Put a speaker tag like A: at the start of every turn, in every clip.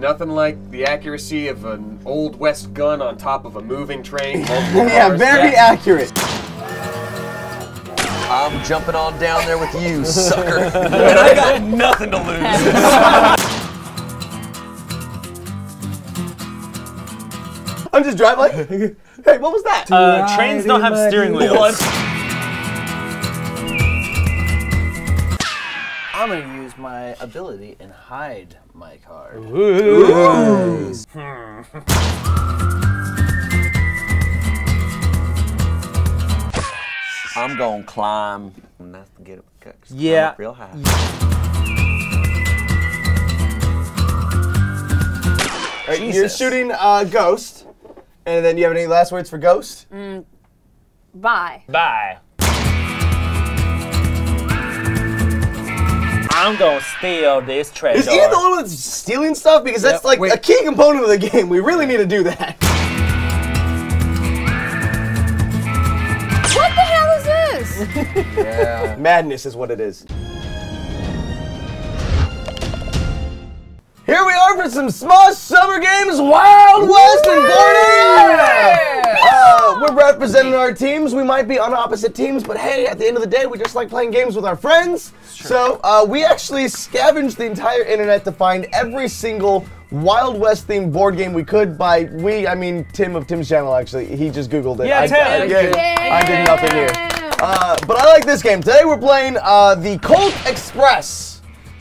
A: nothing like the accuracy of an old west gun on top of a moving train.
B: yeah,
A: cars.
B: very accurate.
C: I'm jumping on down there with you, sucker. and I got nothing to lose.
B: I'm just driving like, hey, what was that?
D: Uh, trains don't have steering wheels.
E: I'm gonna use my ability and hide my card.
C: I'm gonna climb. Nothing to get up,
D: Yeah.
C: up real high.
B: All right, you're
C: Jesus.
B: shooting uh, Ghost, and then you have any last words for Ghost?
F: Bye.
D: Bye. I'm gonna steal this treasure.
B: Is Ian the only one that's stealing stuff? Because that's
D: Yep.
B: like
A: Wait.
B: a key component of the game. We really need to do that.
F: What the hell is this?
C: Yeah.
B: Madness is what it is. Here we are for some Smosh Summer Games, Wild West and Gordon. Uh, we're representing our teams. We might be on opposite teams, but hey, at the end of the day, we just like playing games with our friends. So uh, we actually scavenged the entire internet to find every single Wild West themed board game we could. By we, I mean Tim of Tim's channel. Actually, he just googled it.
D: Yeah,
B: I,
D: Tim.
B: I- yeah, I did nothing here. Uh, but I like this game. Today we're playing uh, the Colt Express.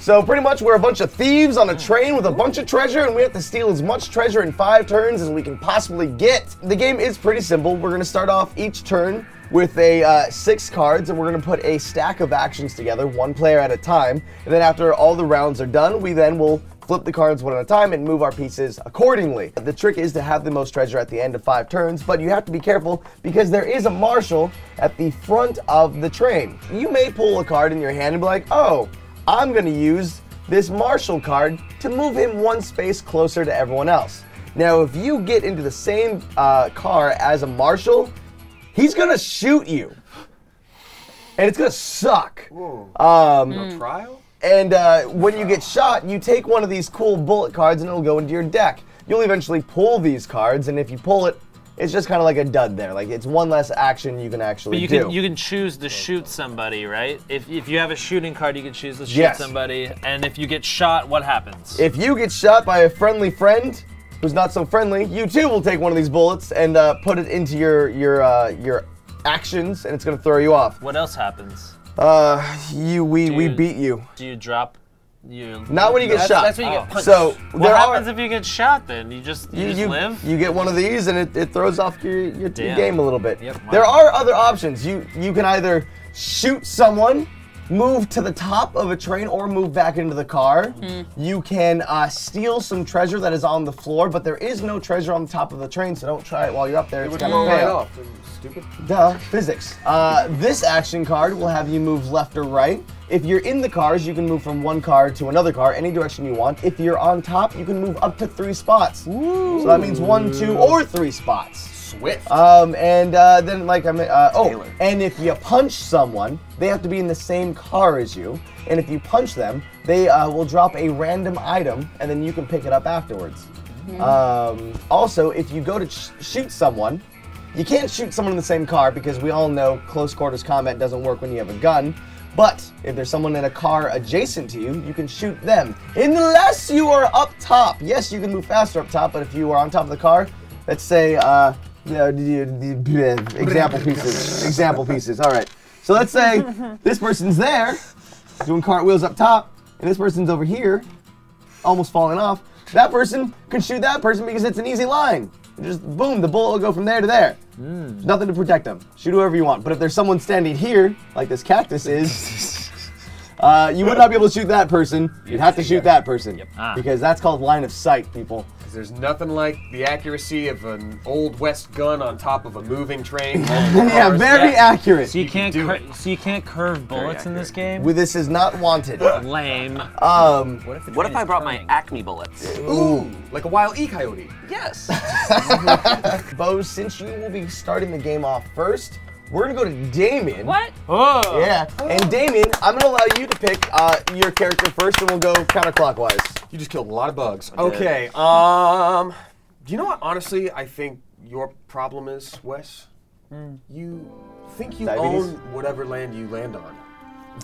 B: So pretty much we're a bunch of thieves on a train with a bunch of treasure, and we have to steal as much treasure in five turns as we can possibly get. The game is pretty simple. We're gonna start off each turn with a uh, six cards, and we're gonna put a stack of actions together, one player at a time. And then after all the rounds are done, we then will flip the cards one at a time and move our pieces accordingly. The trick is to have the most treasure at the end of five turns, but you have to be careful because there is a marshal at the front of the train. You may pull a card in your hand and be like, oh, I'm gonna use this marshal card to move him one space closer to everyone else. Now, if you get into the same uh, car as a marshal, he's gonna shoot you. And it's gonna suck. Um,
A: Trial?
B: and uh, when you get shot, you take one of these cool bullet cards and it'll go into your deck. You'll eventually pull these cards, and if you pull it, it's just kind of like a dud there. Like it's one less action you can actually
D: But you
B: do.
D: can you can choose to shoot somebody, right? If, if you have a shooting card, you can choose to shoot
B: Yes.
D: somebody. And if you get shot, what happens?
B: if you get shot by a friendly friend who's not so friendly, you too will take one of these bullets and uh, put it into your your uh, your actions, and it's gonna throw you off.
D: what else happens?
B: Uh, you we we beat you.
D: Do you drop? You
B: Not when you get
E: That's,
B: shot.
E: that's when you get oh. punched.
B: so
D: What happens
B: are.
D: if you get shot? Then you just you,
B: you,
D: just
B: you,
D: live.
B: you get one of these and it, it throws off your, your, your game a little bit.
D: Yep, wow.
B: There are other options. You you can either shoot someone, move to the top of a train, or move back into the car. You can uh, steal some treasure that is on the floor, but there is no treasure on the top of the train, so don't try it while you're up there. It's
A: Would
B: gonna
A: blow right
B: fail.
A: off. Stupid.
B: Duh, physics. Uh, this action card will have you move left or right. If you're in the cars, you can move from one car to another car, any direction you want. If you're on top, you can move up to three spots. So that means one, two, or three spots.
A: Swift.
B: Um, and uh, then, like I mean, uh, oh,
C: Taylor.
B: and if you punch someone, they have to be in the same car as you. And if you punch them, they uh, will drop a random item, and then you can pick it up afterwards. Um, also, if you go to sh- shoot someone, you can't shoot someone in the same car because we all know close quarters combat doesn't work when you have a gun. But if there's someone in a car adjacent to you, you can shoot them. Unless you are up top. Yes, you can move faster up top, but if you are on top of the car, let's say, uh, you know, the- the- the- example pieces. Example pieces. All right. So let's say this person's there, doing cartwheels up top, and this person's over here, almost falling off. That person can shoot that person because it's an easy line. Just boom, the bullet will go from there to there. There's nothing to protect them. Shoot whoever you want. But if there's someone standing here, like this cactus is, uh, you would not be able to shoot that person. You'd have to shoot that person.
D: Ah.
B: Because that's called line of sight, people.
A: 'Cause There's nothing like the accuracy of an old west gun on top of a moving train.
B: yeah, very
D: Yeah.
B: accurate.
D: So you can't
A: do
D: cur- so you can't curve bullets in this game.
B: Well, this is not wanted.
D: Lame.
B: Um,
E: What if,
C: What if I
E: is
C: brought my
E: curving?
C: Acme bullets?
A: Ooh, like a wild e coyote.
C: Yes.
B: Bo, since you will be starting the game off first, we're gonna go to Damien.
F: What?
D: Oh.
B: Yeah, and Damien, I'm gonna allow you to pick uh, your character first, and we'll go counterclockwise.
A: You just killed a lot of bugs. Okay. Um. Do you know what? Honestly, I think your problem is, Wes. You think you
B: Diabetes?
A: own whatever land you land on.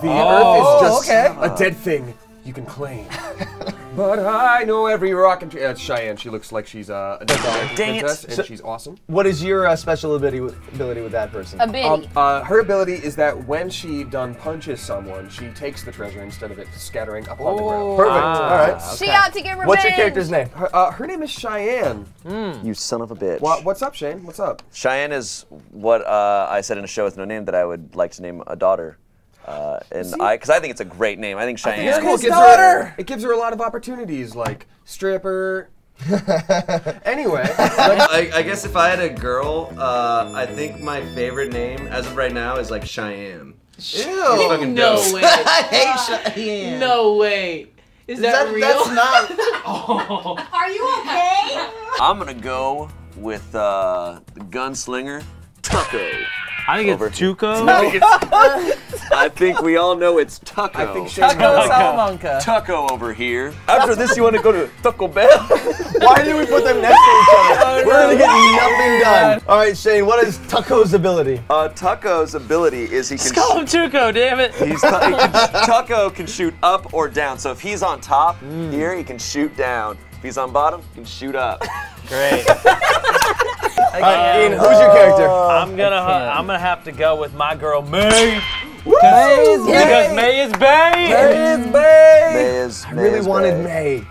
A: The
E: Oh,
A: Earth is just
E: okay.
A: a dead thing you can claim. but I know every rock and tree. Uh, it's Cheyenne. She looks like she's uh, a Native American
C: Dang it.
A: and
B: So-
A: she's awesome.
B: What is your uh, special ability with, ability with that person?
F: A biddy.
A: Um, uh, her ability is that when she done punches someone, she takes the treasure instead of it scattering up on the ground.
B: Perfect.
D: Ah.
B: All right.
F: she out to get revenge.
B: What's your character's name?
A: Her, uh, her name is Cheyenne.
C: You son of a bitch.
A: What, what's up, Shayne? What's up?
C: Cheyenne is what uh, I said in a show with no name that I would like to name a daughter. Uh, and I, because I think it's a great name. I think Cheyenne.
A: It's cool. It gives
E: daughter.
A: her it gives her a lot of opportunities, like stripper. anyway, like,
G: I, I guess if I had a girl, uh, I think my favorite name as of right now is like Cheyenne. It's fucking
H: No
G: dope.
H: way.
E: I hate Cheyenne.
H: No way. Is that,
E: That,
H: real?
E: that's not.
F: Are you okay?
C: I'm gonna go with uh, the gunslinger Tucko.
D: I think
C: Over.
D: it's Tuco.
C: I think we all know it's Tucko.
A: I think Shayne.
E: Taco Salamanca.
C: Tucko over here. After this, you want to go to Taco Bell?
B: Why did we put them next to each other? We're gonna get nothing done. All right, Shayne. What is Tucko's ability?
C: Uh, Tucko's ability is he can.
D: Just call him Tuco, damn it.
C: He's he can, Tucko can shoot up or down. So if he's on top here, he can shoot down. If he's on bottom, he can shoot up.
D: Great.
B: All right, Ian. Who's your character?
D: I'm gonna I'm gonna have to go with my girl May.
E: May is May.
D: Because
E: May.
D: May is Bay.
E: Is May.
C: May is.
B: May I really wanted May.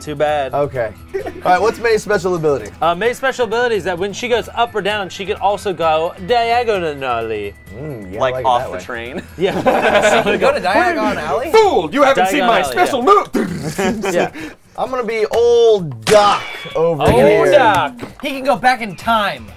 D: Too bad.
B: Okay. All right. What's May's special ability?
D: Uh, May's special ability is that when she goes up or down, she can also go diagonally.
B: Mm, yeah, I
C: Like, off the
B: way.
C: train.
D: Yeah. so
E: Go to Diagon Alley.
A: Fool! You haven't seen my
D: Diagon
A: special move.
D: yeah.
B: I'm gonna be old Doc over
D: Oh,
B: here.
D: Old Doc.
E: He can go back in time.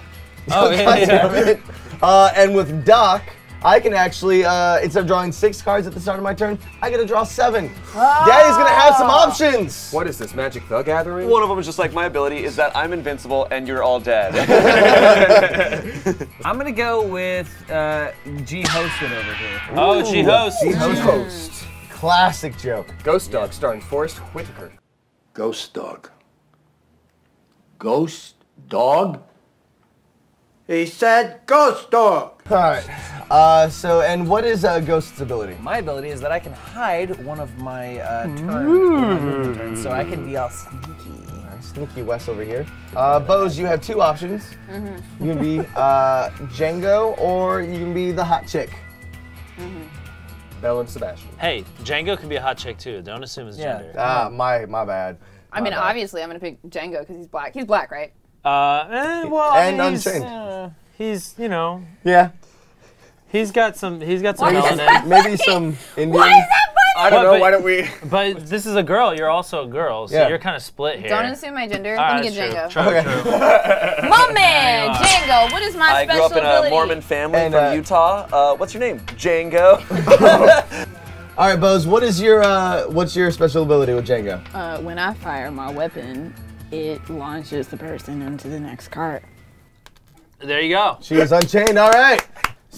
D: Oh, yeah,
B: God
D: yeah.
B: Uh, and with Doc, I can actually, uh, instead of drawing six cards at the start of my turn, I get to draw seven. Daddy's gonna have some options.
A: What is this, Magic the Gathering?
C: One of them is just like my ability is that I'm invincible and you're all dead.
E: I'm gonna go with uh, G Hosted over here.
D: Oh, she hosts.
B: Host.
A: Host.
B: Classic joke.
A: Ghost Dog starring Forest Whitaker.
I: Ghost dog. Ghost dog? He said ghost dog.
B: All right. Uh, so, and what is uh, Ghost's ability?
E: My ability is that I can hide one of my uh, turns, one of my movement turns, so I can be all sneaky.
B: Sneaky Wes over here. Uh, Bose, you have two options.
F: Mm-hmm.
B: You can be uh, Django or you can be the hot chick.
A: Belle and Sebastian.
D: Hey, Django can be a hot chick too. Don't assume his
E: Yeah.
D: gender.
B: Ah, my my bad.
F: I mean,
B: bad.
F: obviously, I'm gonna pick Django because he's black. He's black, right?
D: Uh, eh, well, I
B: And
D: mean, he's,
B: Unchained.
D: uh, he's, you know,
B: Yeah.
D: he's got some, he's got some
F: Why is
D: melanin.
B: Maybe some Indian.
F: Why is that
A: I don't
D: But-
A: know.
D: but-
A: Why don't we?
D: But this is a girl. You're also a girl, so
B: Yeah.
D: you're kind of split here.
F: Don't assume my gender.
D: All
F: Let me get Django.
D: true. True, true.
F: My man, Django. What is my
C: I grew up in a? Mormon family
B: And,
C: from
B: uh,
C: Utah. Uh, what's your name? Django.
B: All right, Bose. What is your uh, what's your special ability with Django?
H: Uh, when I fire my weapon, it launches the person into the next cart.
D: There you go.
B: She is unchained. All right.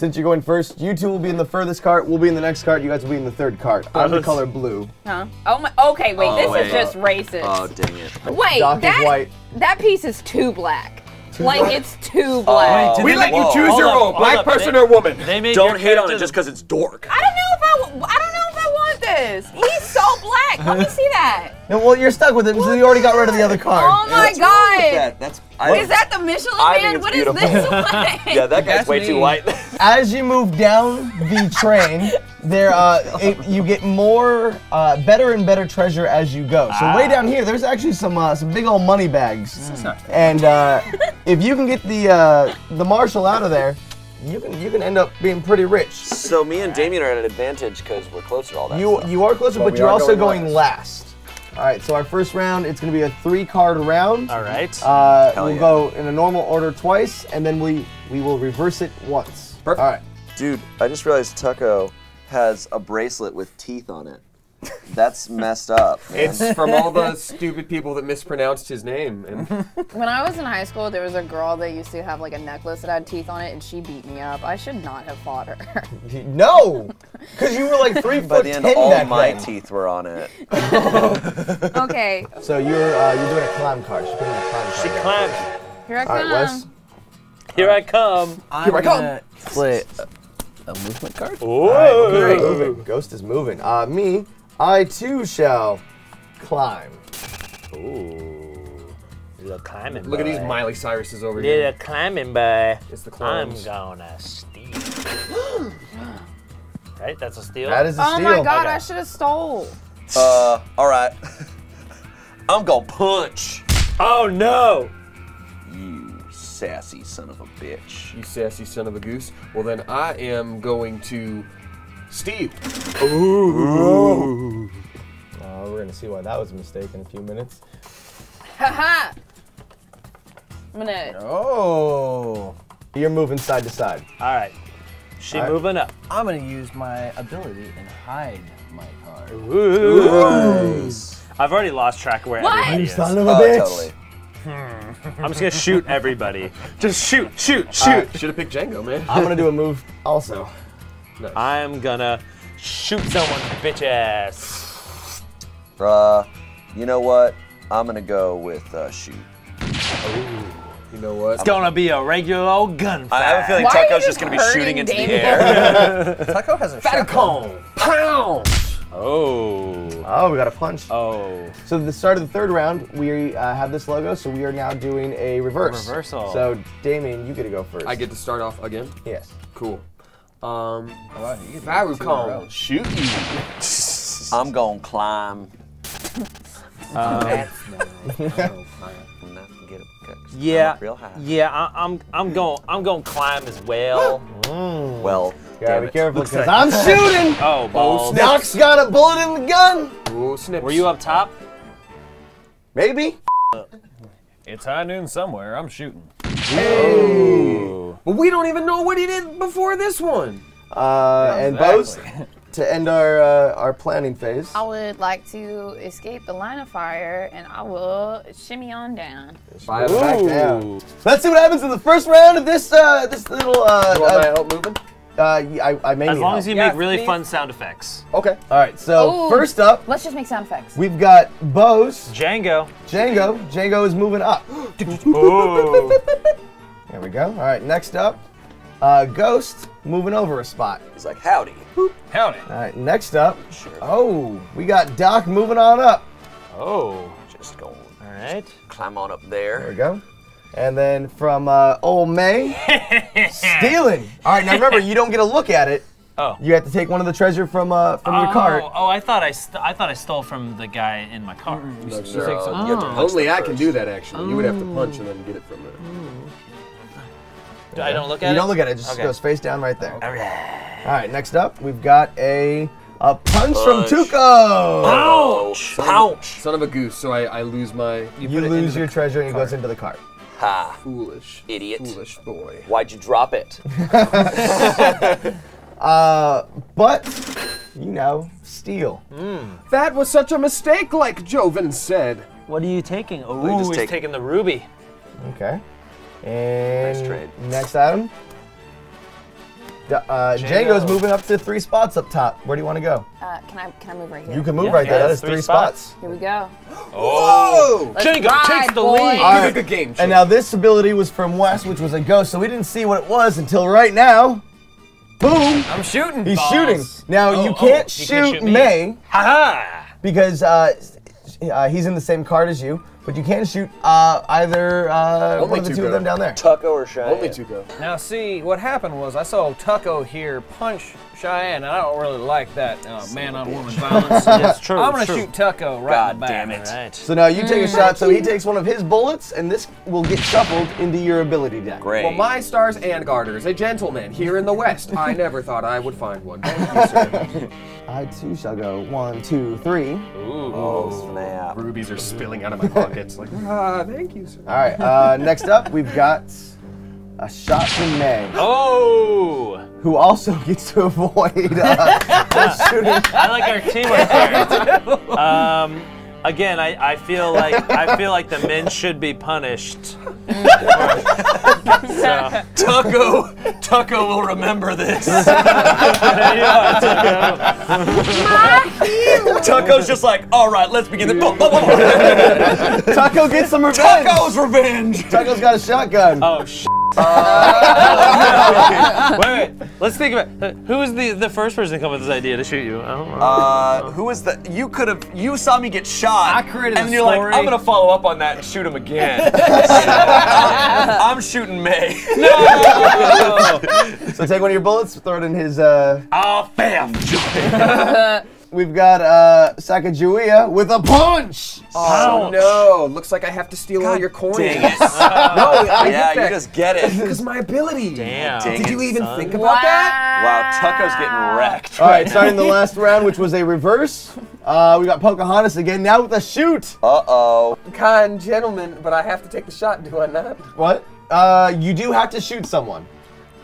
B: Since you're going first, you two will be in the furthest cart. We'll be in the next cart. You guys will be in the third cart. I'm the color blue.
F: Huh? Oh my. Okay, wait.
C: Oh,
F: this
C: wait.
F: is just racist.
C: oh, dang it.
F: wait,
B: Doc is
F: that
B: white.
F: that piece is too black. like
B: black?
F: it's too oh, black.
C: Oh,
A: We let you choose your
D: up,
A: role, black
D: up.
A: person
D: They-
A: or woman.
D: They made
C: Don't
D: your
C: hate on it just because it's dork.
F: I don't know if I. w- I don't know if I want this. He's so black. Let me see that.
B: No, well, you're stuck with it, because you already got rid of the other card.
F: Oh my god.
C: Yeah, that's. I,
F: Is that the Michelin
C: I
F: Man?
C: it's
F: What is
C: beautiful.
F: this one?
C: Yeah, that guy's
E: That's
C: way too
E: me.
C: white.
B: As you move down the train, there uh, it, you get more, uh, better and better treasure as you go. So way down here, there's actually some uh, some big old money bags, and uh, if you can get the uh, the marshal out of there, you can you can end up being pretty rich.
C: so me and Damien are at an advantage because we're closer to all that
B: You
C: stuff.
B: you are closer, but,
A: we
B: you're also
A: going
B: going last. All right, so our first round, it's going to be a three card round.
D: All right.
B: Uh,
C: Hell
B: we'll
C: yeah.
B: go in a normal order twice, and then we we will reverse it once.
A: Perfect.
B: All right.
C: Dude, I just realized Tucko has a bracelet with teeth on it. That's messed up. man.
A: It's from all the stupid people that mispronounced his name. And
F: When I was in high school, there was a girl that used to have like a necklace that had teeth on it, and she beat me up. I should not have fought her.
B: No, because you were like three
C: By
B: foot
C: the end,
B: ten
C: all my
B: then.
C: teeth were on it.
F: okay,
B: So you're uh, you're doing a climb card. She's putting a climb card.
D: She
B: down.
D: climbs.
F: here I
B: All right,
F: come.
B: Wes.
D: Here I come.
E: I'm
A: Here I come.
E: gonna play a, a movement card.
D: Whoa.
B: Moving. Ghost is moving. Uh, me, I too shall climb.
D: Ooh. Little climbing
A: look at these. Miley Cyruses over
D: Little
A: here.
D: climbing boy.
A: It's the
D: climb.
A: I'm
D: gonna steal. right? That's a steal?
B: That is a
F: Oh
B: steal.
F: my god,
D: Okay.
F: I should have stole.
C: Uh, all right. I'm gonna punch
D: Oh no!
C: you, sassy son of a bitch.
A: You sassy son of a goose. Well, then I am going to steal.
B: Uh, we're gonna see why that was a mistake in a few minutes.
F: Haha. I'm gonna.
E: Oh,
B: You're moving side to side.
D: All right. She
B: All right.
D: moving up.
E: I'm gonna use my ability and hide my card.
D: I've already lost track of where
F: What?
D: everybody
B: You
D: is.
B: son of a
C: Oh,
B: bitch.
C: totally.
D: I'm just gonna shoot everybody. Just shoot, shoot, shoot.
B: Alright.
A: Should have picked Django, man.
B: I'm gonna do a move also.
D: I'm gonna shoot someone's bitch ass.
C: Uh, you know what? I'm gonna go with uh, shoot.
A: You know what?
D: It's gonna be a regular old gunfight.
C: I have a feeling
F: Why
C: Tucko's
F: just
C: just gonna be shooting into the air.
E: Tucko has a shotgun.
A: Falcon! Pound!
D: Oh.
B: Oh, we got a punch.
D: Oh.
B: So at the start of the third round, we uh, have this logo, so we are now doing a reverse.
D: reversal.
B: So Damien, you get to go first.
A: I get to start off again?
B: Yes.
A: Cool. Um,
E: Wow, you get two in a row.
A: Farrakhan, shoot you.
C: I'm gonna climb. I'm not gonna get it, 'cause I'm
D: Yeah.
C: real high.
D: Yeah, I, I'm I'm going I'm going to climb as well.
C: Well,
B: Gotta be careful because
C: like-
B: I'm shooting.
D: Oh, balls.
B: Doc's got a bullet in the gun.
A: Oh, snips.
D: Were you up top?
B: Maybe.
E: It's high noon somewhere. I'm shooting.
A: But we don't even know what he did before this one.
B: Uh, and Bose, to end our uh, our planning phase.
F: I would like to escape the line of fire, and I will shimmy on down.
A: Five
B: Back down. Let's see what happens in the first round of this uh, this little. Uh,
A: You want my
B: uh,
A: help moving?
B: uh, y- I, I may
D: As
B: need
D: long
B: help.
D: as you
E: Yeah,
D: make really
E: please.
D: fun sound effects.
A: Okay.
B: All right. So
F: Ooh.
B: first up,
F: Let's just make sound effects.
B: we've got Bose,
D: Django.
B: Django. Django is moving up.
D: Oh.
B: There we go. All right. Next up, uh, Ghost moving over a spot.
C: He's like, howdy.
E: Howdy.
B: All right. Next up, Sure. oh, we got Doc moving on up.
D: oh.
C: Just going,
D: All right.
C: climb on up
B: There
C: There we
B: go. And then from uh, old May, stealing. All right. Now remember, you don't get a look at it.
D: Oh.
B: You have to take one of the treasure from uh, from your cart.
D: Oh, I thought I st- I thought I stole from the guy in my car.
A: No,
C: So,
A: sir.
C: you have to punch
A: Only
C: them
A: I can
C: first.
A: do that, actually. You would have to punch and then get it from there.
D: I don't look at
B: You
D: it.
B: don't look at it. it Just
D: Okay.
B: goes face down right there.
D: All right.
B: All right. Next up, we've got a a punch, from
C: Punch.
B: Tuco.
D: Ouch! Ouch!
A: Son of a goose, so I, I lose my
B: You
D: put it
B: lose
D: into
B: your treasure and it goes into the cart.
C: Ha,
A: foolish,
C: idiot.
A: foolish boy.
C: Why'd you drop it?
B: Uh, but you know, steal.
A: That was such a mistake, like Joven said.
D: What are you taking? Oh,
C: you
D: he's
C: take-
D: taking the ruby.
B: Okay. And
C: Nice trade.
B: next item. D- Uh, Django's moving up to three spots up top. Where do you want to go?
F: Uh, can I can I move right here?
B: You can move
D: Yeah,
B: right
D: yeah,
B: there.
D: That's three
B: three
D: spots.
B: spots.
F: Here we go.
A: Oh!
F: Let's
D: Django
F: ride,
D: takes the
F: boy.
D: lead.
B: All right.
A: Good game.
B: And now this ability was from Wes, which was a ghost, so we didn't see what it was until right now. Boom!
E: I'm shooting.
B: He's
D: Balls.
B: shooting. Now
D: Oh,
B: you
D: oh,
B: can't
D: you
B: shoot
D: can't shoot me.
B: May
D: Ha ha!
B: because uh, uh, he's in the same card as you, but you can shoot uh, either uh, one of the
A: two
B: two of them down there.
C: Tucko or Cheyenne?
A: Only two.
E: Now, see, what happened was I saw Tucko here punch Cheyenne, and I don't really like that uh, man-on-woman violence.
D: It's true.
E: I'm gonna
D: true.
E: shoot Tucko right
C: God
E: in the back.
C: damn it.
D: Right.
B: So now you take a shot. So he takes one of his bullets, and this will get shuffled into your ability deck.
C: Great.
A: Well, my stars and garters, a gentleman here in the West. I never thought I would find one. Thank you, sir.
B: I too shall go one, two, three.
C: Oh, snap.
A: Rubies are spilling out of my pockets. Like, ah, thank you, sir.
B: All right. Uh, next up, we've got a shot from May,
D: Oh!
B: who also gets to avoid uh, shooting.
D: I like our teamwork here. Um, again, I, I feel like I feel like the men should be punished. so,
C: Tucko, Tucko will remember this.
D: there you are,
C: Tucko's just like, all right, let's begin. The-.
B: Taco gets some revenge.
C: Tucko's revenge.
B: Taco's got a shotgun.
D: Oh sh. wait, wait. Let's think about uh, who was the the first person to come with this idea to shoot you. I don't know.
C: Uh, who was the? You could have. You saw me get shot.
E: I created
C: and
E: a
C: you're like. I'm gonna follow up on that and shoot him again. You know, I'm shooting May. No.
B: So take one of your bullets, throw it in his. Uh,
C: Oh, bam!
B: we've got uh, Sacagawea with a punch.
A: Oh no! Looks like I have to steal all your coins.
C: Dang it.
A: no, I
C: yeah,
A: get
C: you just get it.
A: Because my ability.
D: Damn.
C: Dang
A: Did you even
C: son.
A: think about that?
C: Wow, Tucko's getting wrecked.
B: All right, starting the last round, which was a reverse. Uh, we got Pocahontas again, now with a shoot.
C: Uh oh.
A: Kind gentleman, but I have to take the shot, do I not?
B: What? Uh, you do have to shoot someone.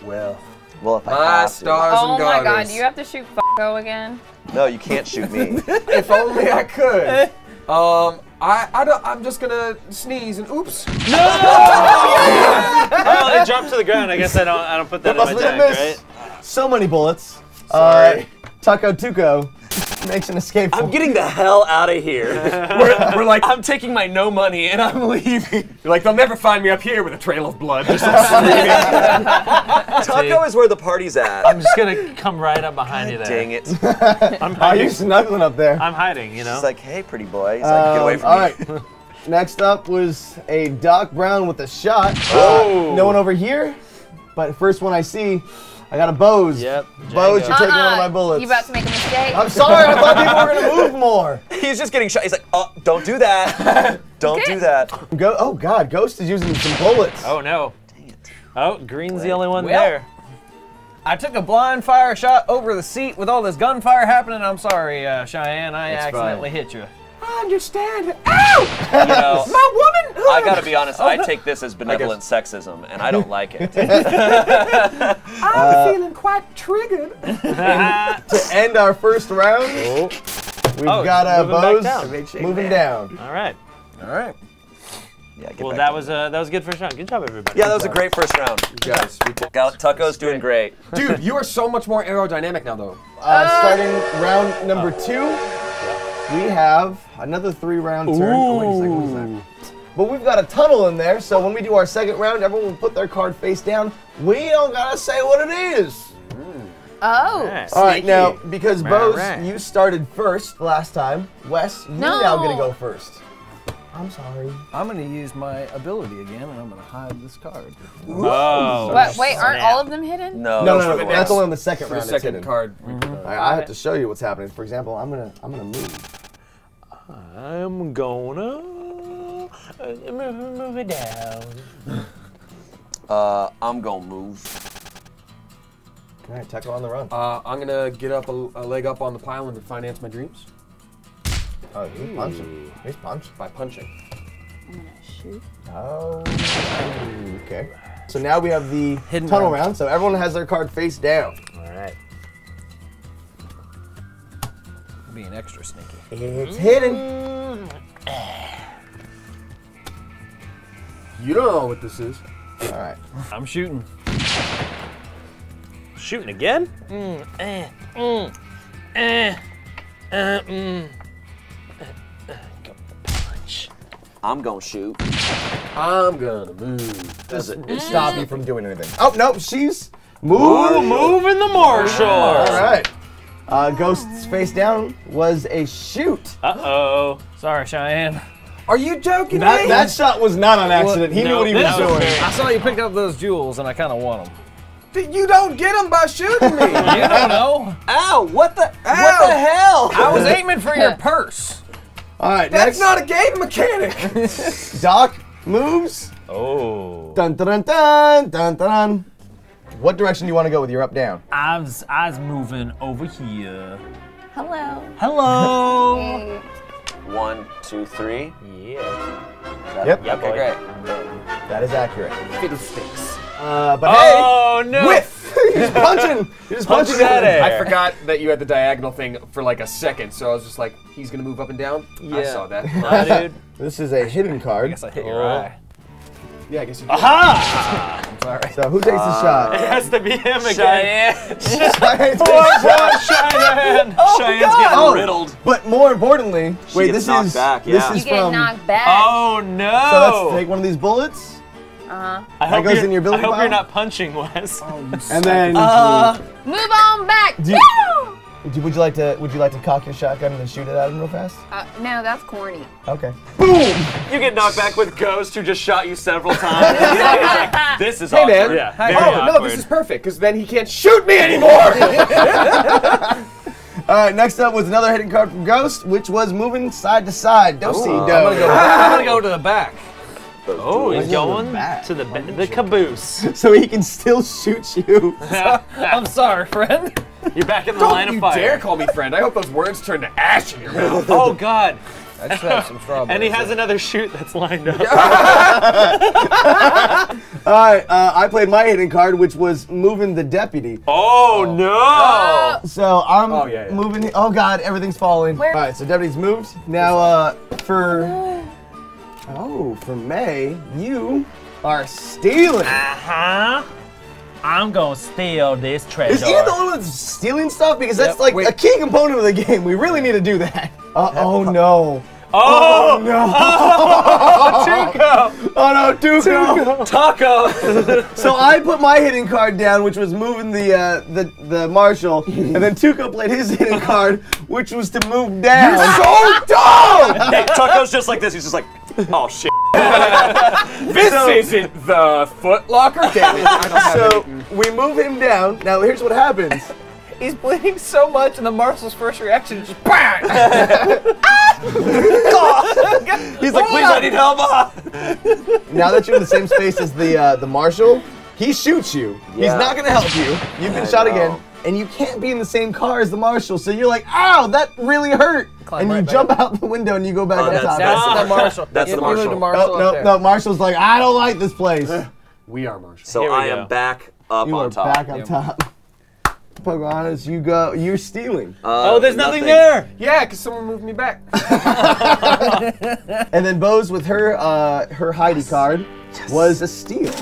A: Well,
C: Well, if I
A: my
C: have to.
A: stars
F: Oh
A: and
F: my god, do you have to shoot F***o again?
C: No, you can't shoot me.
A: If only I could. Um, I, I don't, I'm just gonna sneeze and oops. No!
D: oh, it jumped to the ground. I guess I don't I don't put that in my
B: Must have been a
D: deck, right?
B: So many bullets.
A: Sorry.
B: Uh, Taco Tuco makes an escape.
C: I'm getting the hell out of here. we're, we're like, I'm taking my no money and I'm leaving.
A: You're like, they'll never find me up here with a trail of blood. Just like screaming.
C: Is where the party's at.
D: I'm just gonna come right up behind you there.
C: Dang it.
D: I'm
B: Are you snuggling up there?
D: I'm hiding. You know.
C: He's like, hey, pretty boy. He's like, get away
B: Um,
C: from
B: all
C: me.
B: right. Next up was a Doc Brown with a shot.
D: Oh.
B: Uh, no one over here, but first one I see, I got a Bose.
D: Yep.
B: Bose,
D: Django.
B: you're taking one of my
F: Uh-uh.
B: bullets.
F: You about to make a mistake?
B: I'm sorry, I thought people were gonna move more.
C: He's just getting shot. He's like, oh, don't do that. don't
F: Okay.
C: do that.
B: Go. Oh God, Ghost is using some bullets.
D: Oh no. Dang it. Oh, green's the only one
E: Well.
D: there.
E: I took a blind fire shot over the seat with all this gunfire happening. I'm sorry, uh, Cheyenne. I
A: It's
E: accidentally hit you.
A: I understand. Ow!
C: You know,
A: My woman!
C: I gotta be honest. I take this as benevolent sexism, and I don't like it.
A: I'm feeling quite triggered.
B: To end our first round, we've
D: Oh,
B: got uh,
D: moving
B: Bose
D: down.
B: moving down.
D: All right.
A: All right.
C: Yeah,
D: Well, that was uh, that was a good first round. Good job, everybody.
C: Yeah, that was a great first round.
A: Guys, we
C: Gal- Tucko's doing great.
A: Dude, you are so much more aerodynamic now, though.
B: Uh, starting round number two, we have another three round turn. Oh, wait a second, what is that? But we've got a tunnel in there, so when we do our second round, everyone will put their card face down. We don't gotta say what it is.
F: Oh.
D: Yes.
B: All right, now because Bose,
D: right.
B: you started first last time. Wes, you
F: No.
B: now gonna go first. I'm sorry.
E: I'm going to use my ability again, and I'm going to hide this card.
D: Oh.
F: But wait, aren't all of them hidden?
C: No,
B: No,
C: those
B: no, no. That's only on the second
A: For the
B: round. it's
A: second
B: hidden.
A: card.
B: I, I have to show you what's happening. For example, I'm gonna I'm gonna move.
D: I'm gonna uh, move, move it down.
C: Uh, I'm gonna move.
B: All right, tackle on the run.
A: Uh, I'm gonna get up a, a leg up on the pile and finance my dreams
B: Oh, he's punching. He's punching.
A: by punching.
H: Shoot.
B: Oh. Okay. So now we have the
E: Hidden
B: tunnel
E: round.
B: round. So everyone has their card face down.
D: All right.
E: Being extra sneaky.
B: It's hidden.
A: You don't know what this is.
B: All right.
E: I'm shooting.
D: Shooting again? Mm, eh, mm, eh, uh, mm. Uh, uh, punch.
C: I'm gonna shoot.
A: I'm gonna move.
C: Does it?
B: It stopped you from doing anything. Oh no, she's moved.
D: Ooh, moving the marshal.
B: All right. Uh, Ghost's face down was a shoot.
D: Uh oh.
E: Sorry, Cheyenne.
A: Are you joking
B: That,
A: me?
B: that shot was not on accident. He knew what he was
D: was
B: doing.
D: very-
E: I saw you picked up those jewels, and I kind of want them.
A: you don't get them by shooting me.
E: You don't know.
C: Ow! What the?
A: Ow.
C: What the hell?
E: I was aiming for your purse.
B: All right,
A: That's
B: next.
A: not a game mechanic.
B: Doc moves.
D: Oh.
B: Dun dun dun dun dun dun. What direction do you want to go with your up down?
D: I was, I was moving over here.
F: Hello.
D: Hello.
F: Hey.
C: One, two, three.
D: Yeah.
B: Yep.
D: Yeah,
C: Okay,
D: boy.
C: great.
B: That is accurate.
A: Fiddlesticks.
B: Uh, but
E: Oh no!
B: hey, whiff! He's punching. He's
E: Punch
B: punching
E: that
B: at him.
E: air.
A: I forgot that you had the diagonal thing for like a second, so I was just like, he's gonna move up and down. I
E: Yeah.
A: saw that.
E: Nah, dude.
B: This is a hidden
E: I
B: card.
E: guess I hit your eye.
A: Yeah, I guess you.
E: Aha! I'm sorry.
B: So who takes the shot?
E: It has to be him again.
C: Cheyenne.
B: Cheyenne takes
E: Poor,
B: the
E: poor
B: shot.
E: Cheyenne.
C: Cheyenne's
B: God.
C: getting
B: Oh.
C: riddled.
B: But more importantly,
C: She
B: wait, this is
C: back,
B: this
C: yeah.
B: is
F: You get
B: from.
F: knocked back.
E: Oh no!
B: So let's take one of these bullets,
F: Uh-huh.
E: I hope
B: goes
E: you're-
B: in your billy
E: I hope
B: pile?
E: you're not punching Wes.
B: and then
F: Move on back.
B: Do you-
F: Woo!
B: do- would you like to would you like to cock your shotgun and then shoot it at him real fast?
F: Uh, no, that's corny.
B: Okay. Boom!
C: You get knocked back with Ghost, who just shot you several times. this is
A: Hey
C: awkward.
A: man.
E: Yeah.
C: Very
A: Oh no, this is perfect because then he can't shoot me anymore.
B: All right. Next up was another hidden card from Ghost, which was moving side to side. Don't see,
E: I'm gonna, go. I'm gonna go to the back. Oh, he's
B: to the
E: going
B: back.
E: to the ba- the caboose.
B: So he can still shoot you.
E: I'm sorry, friend. You're back in the line
A: Don't
E: of
A: you
E: fire.
A: dare call me friend. I hope those words turn to ash in your mouth.
E: Oh God!
A: I just have some strawberries.
E: And he has another shoot that's lined up.
B: All right. Uh, I played my hidden card, which was moving the deputy.
C: Oh, no!
B: So I'm
A: Oh, yeah, yeah.
B: moving. Oh God, everything's falling.
F: Where-
B: All right, so deputy's moved. Now, uh, for oh, for May, you are stealing.
E: Uh-huh. I'm gonna steal this treasure.
B: Is
E: treasure.
B: Ian the only one that's stealing stuff? Because that's
E: Yep.
B: like
A: Wait.
B: a key component of the game. We really need to do that. Uh, oh no.
E: Oh,
B: No.
E: Tuco!
B: Oh no, Tuco.
E: Taco!
B: So I put my hidden card down, which was moving the uh, the the marshal, and then Tuco played his hidden card, which was to move down. You're so dumb.
C: Hey, Tucko's just like this. He's just like, oh shit.
A: This isn't the Foot Locker. Damn it! I don't have
B: So
A: any-
B: we move him down. Now here's what happens.
E: He's bleeding so much, and the marshal's first reaction is just bang!
C: He's like, please, I need help. ah."
B: Now that you're in the same space as the uh, the marshal, he shoots you. He's not gonna help you. You've been
C: I
B: shot
C: know.
B: again, and you can't be in the same car as the marshal. So you're like, ow, that really hurt.
E: Climb
B: and you
E: right back
B: jump out the window and you go back
C: Oh,
B: on
C: that's-
B: top.
C: that's
E: That's the marshal.
C: That's
E: You-
C: the marshal.
E: the marshal
B: no, no, no. Marshall's like, I don't like this place.
A: we are Marshall.
C: So I
E: go.
C: am back up
B: You
C: on
B: are
C: top.
B: back on top. Pocahontas, you go. You're stealing.
C: Uh,
E: Oh, there's nothing, there!
A: Yeah, because someone moved me back.
B: And then Bose with her uh, her Heidi card was a steal.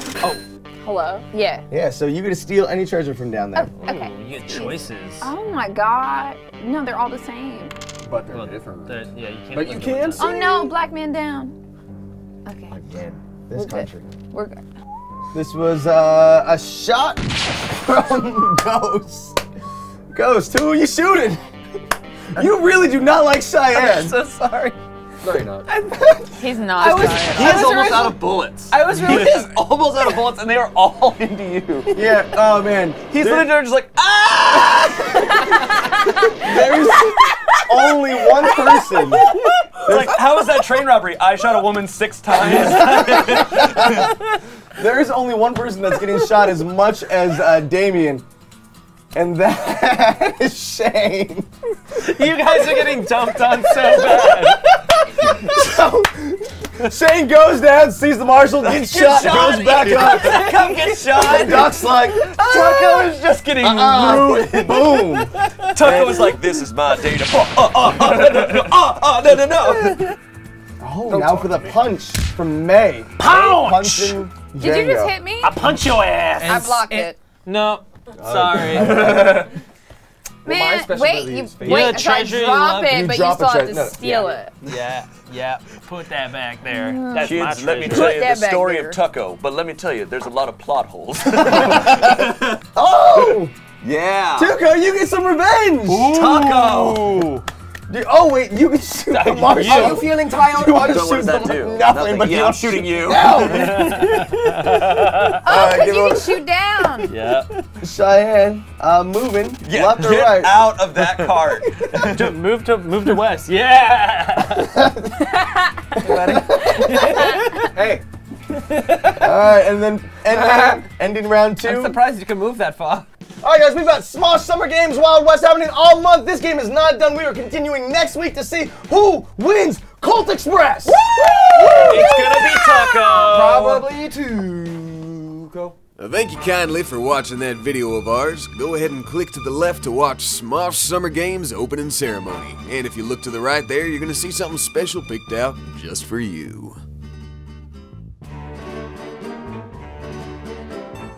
F: Hello? Yeah.
B: Yeah, so you get to steal any treasure from down there.
F: Okay.
E: You get choices.
F: Oh my god. No, they're all the same.
A: But they're
E: Well,
A: different.
E: the- yeah, you can't.
A: But you can
E: with that.
F: Oh no, black man down. Okay.
B: Again, this
F: We're good.
B: country.
F: We're good.
B: This was uh, a shot from Ghost. Ghost, who are you shooting? You really do not like Cheyenne.
E: I'm so sorry.
A: No, you're not.
F: He's not.
E: I was-
C: He is almost out of bullets.
E: I was really.
C: He is almost out of bullets, and they are all into you.
B: yeah. Oh man.
C: He's literally just like, ah!
B: There's only one person.
C: It's like, how is that train robbery? I shot a woman six times.
B: There is only one person that's getting shot as much as uh, Damien, and that is Shayne.
E: You guys are getting dumped on so bad.
B: So Shayne goes down, sees the marshal, gets shot,
C: shot.
B: goes back up.
C: Come get shot.
B: Doc's like,
E: Tucko ah. is just getting
B: uh,
E: ruined.
B: boom.
C: Tucko was like, this is my day to fall. Oh, oh, oh, no, no, no, oh, oh, no, no, no.
B: Oh, now for the punch from May.
E: Punch!
B: Punching
F: Did you just
B: Django.
F: hit me?
E: I punch your ass.
F: I blocked it.
E: No. Sorry.
F: Man,
A: special
F: wait, you wait,
E: Yeah,
F: so I
E: treasure
F: drop it,
B: You
F: but you still
B: a
F: have to
B: no,
F: steal
B: yeah.
F: it.
E: yeah, yeah. Put that back there. Mm. That's
C: Kids,
E: my
C: let me
E: treasure.
C: tell you the story
F: there.
C: of Tucko, but let me tell you, there's a lot of plot holes.
B: Oh!
C: yeah.
B: Tuco, you get some revenge!
C: Tucko.
B: Dude, oh, wait, you can shoot the marshal.
E: Are you
B: feeling tired? You want to shoot
C: does that
B: the
C: do?
B: Nothing, but
C: yeah,
B: you
C: I'm shooting you.
F: Oh, because
B: give
F: you can shoot down.
E: Yeah.
B: Cheyenne, uh, moving
C: Yeah,
B: left or
C: get
B: right.
C: out of that cart.
E: To- move to move to west. Yeah.
A: Hey,
B: All right, and then ending, ending round 2
E: I'm surprised you can move that far.
B: All right, guys, we've got Smosh Summer Games Wild West happening all month. This game is not done. We are continuing next week to see who wins Colt Express.
E: It's gonna be Tucko.
A: probably two.
E: Thank you kindly for watching that video of ours. Go ahead and click to the left to watch Smosh Summer Games opening ceremony. And if you look to the right there, you're going to see something special picked out just for you.